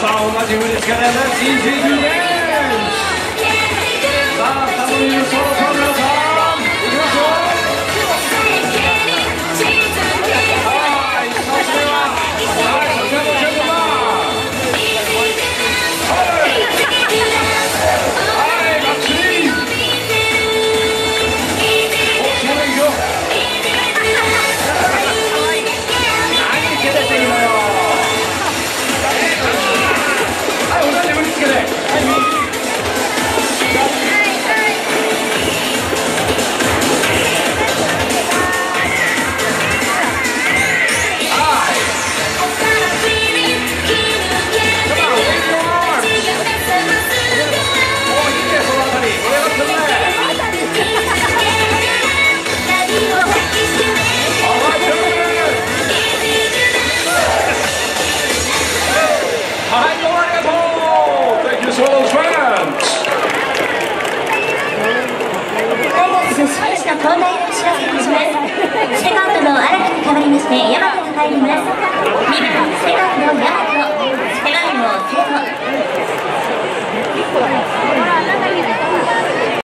さん同じ胸力で新人です。High York at home! Thank you, Swallows fans! 選手の交代のお知らせいたしますセカンドの新たに変わりまして大和が入ります2番セカンド大和